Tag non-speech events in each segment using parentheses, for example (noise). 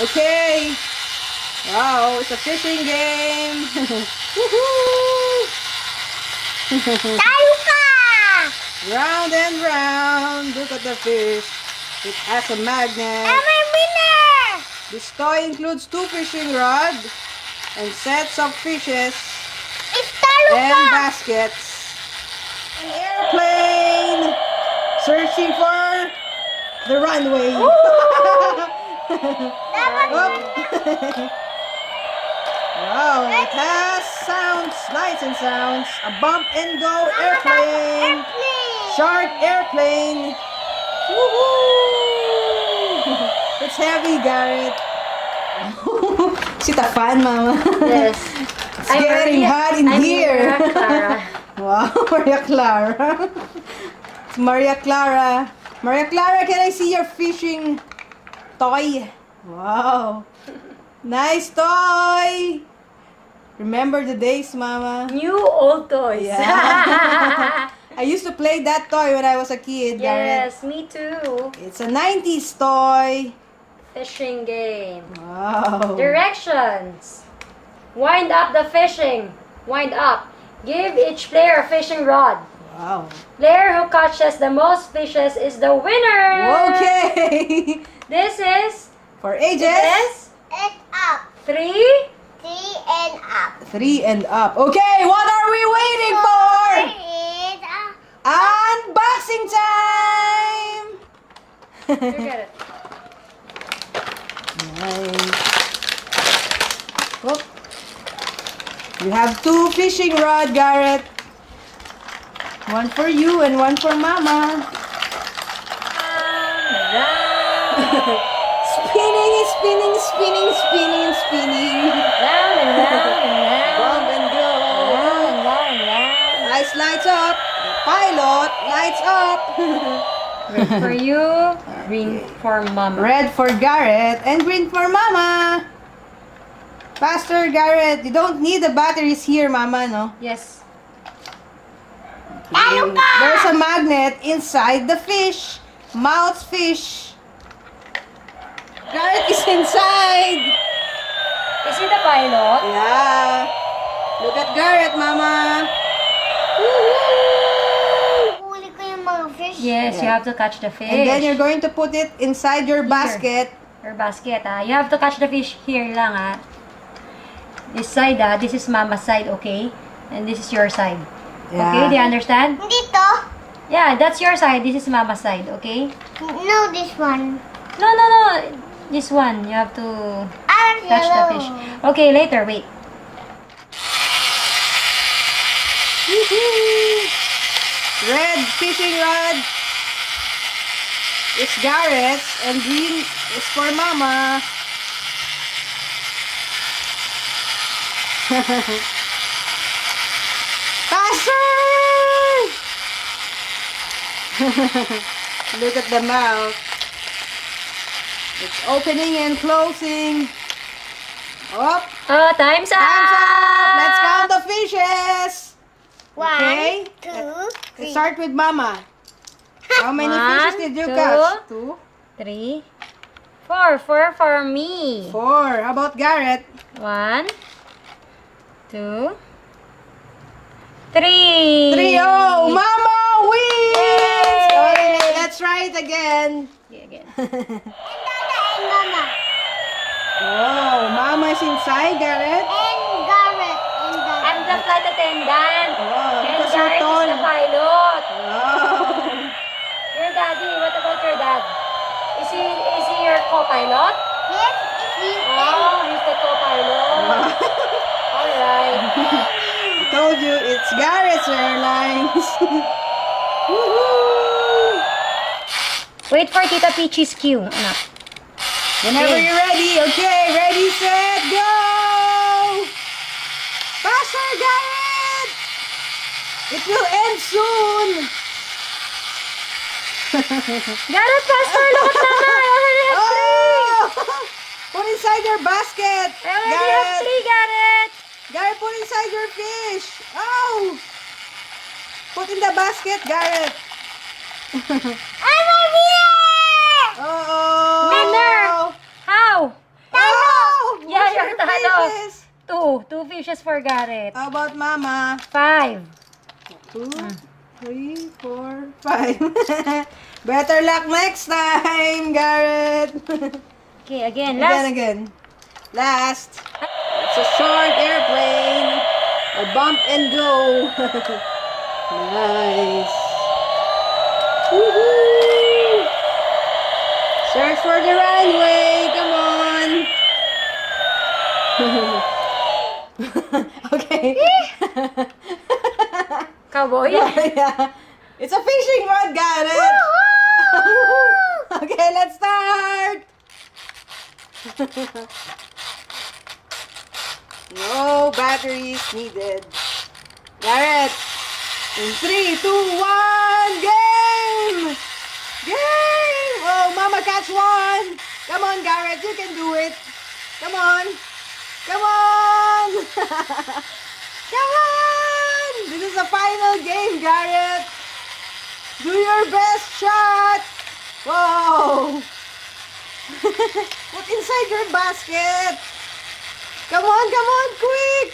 Okay. Wow, it's a fishing game. (laughs) Woohoo! (laughs) Round and round. Look at the fish. It has a magnet. I'm a winner! This toy includes two fishing rods and sets of fishes It's and baskets. An airplane searching for the runway. (laughs) Dapat Up. (laughs) wow, it has sounds, lights and sounds. A bump and go airplane. airplane! Shark airplane. Woohoo! It's heavy, Garrett. (laughs) Is it a fan, Mama? Yes. It's getting hot in I'm here. Maria Clara. (laughs) Wow, Maria Clara. It's Maria Clara. Maria Clara, can I see your fishing toy? Wow. Nice toy. Remember the days, Mama? New old toys. Yeah. (laughs) I used to play that toy when I was a kid, yes, me too. It's a 90s toy. Fishing game. Wow. Directions. Wind up the fishing. Wind up. Give each player a fishing rod. Wow. Player who catches the most fishes is the winner. Okay. (laughs) This is For ages, this It's up. three. Three and up. three and up. Okay, what are we waiting for? It's up. Unboxing time! You get it. (laughs) nice. Oh. You have two fishing rod, Garrett. One for you and one for Mama. Spinning, spinning, spinning, spinning, spinning. Round and round and round. Bump and go. Round and round and round. Lights, lights up. Pilot, lights up. Red for you, green for mama. Red for Garrett and green for Mama. Faster, Garrett. You don't need the batteries here, Mama, no? Yes. Tayo! There's a magnet inside the fish. Mouth fish. Garrett is inside. Is he the pilot? Yeah. Look at Garrett, Mama. Huli ko yung mga fish. Yes, you Yeah. have to catch the fish. And then you're going to put it inside your basket. Your basket, ah. You have to catch the fish here lang, ah. This side, ah. This is mama's side, okay? And this is your side. Okay, do you understand? Hindi to. Yeah, that's your side. This is mama's side, okay? No, this one. No, no, no. This one. You have to Ah, catch the yellow. fish. Okay, later. Wait. Red fishing rod is Garrett's and green is for Mama. (laughs) Faster! (laughs) Look at the mouth. It's opening and closing. Up, Oh, time's up! time's up! Let's count the fishes! One, Okay. two, Let's three. start with Mama. How (laughs) many One, fishes did you two. catch? Two. Three. Four. Four for me. Four. How about Garrett? One. Two. Three. Three. Oh, Mama wins! Yay! Okay, let's try it again. Okay, again. (laughs) And Dada and Mama. Oh, Mama is inside, Garrett. And Garrett and Dada. I'm the flight attendant. Wow, and because you're tall. is the pilot. Wow. Your daddy, what about your dad? Is he is he your co-pilot? Yes, if you Oh, he's the co-pilot. Alright. I (laughs) told you, it's Garrett's Airlines. (laughs) Woohoo! Wait for Tita Peachy's cue, anak. Whenever you're ready, okay, ready, set, go! Faster, Garrett! It will end soon! Garrett, faster! Look at Mama! I already have oh! three! Oh! Put inside your basket! I already have three, Garrett! Garrett, put inside your fish! Oh! Put in the basket, Garrett! (laughs) I'm a winner! Oh! Winner! How? Ano? Two. Two fishes for Garrett. How about Mama? Five. Two, three, four, five. (laughs) Better luck next time, Garrett. Okay, again. again, again. Last. It's a short airplane. A bump and go. (laughs) nice. Woohoo! Search for the runway. (laughs) Okay. (laughs) Cowboy. (laughs) yeah. It's a fishing rod, got it. okay, let's start. no batteries needed. Garrett. In three, two, one, game! Game! Oh, Mama catch one! Come on, Garrett, you can do it. Come on. Come on! (laughs) Come on! This is the final game, Garrett. Do your best shot. Whoa! (laughs) Put inside your basket. Come on, come on, quick!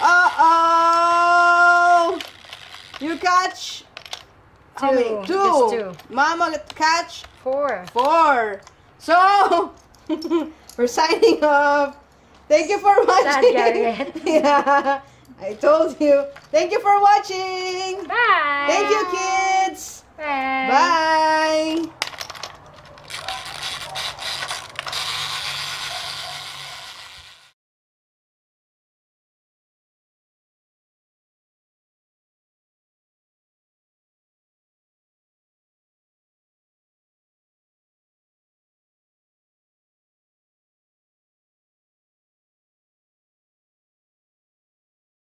Uh-oh! You catch how Two. many? Two. Two. Mama catch Four. four. So, (laughs) we're signing off. Thank you for watching. (laughs) Yeah, I told you. Thank you for watching. Bye. Thank you, kids.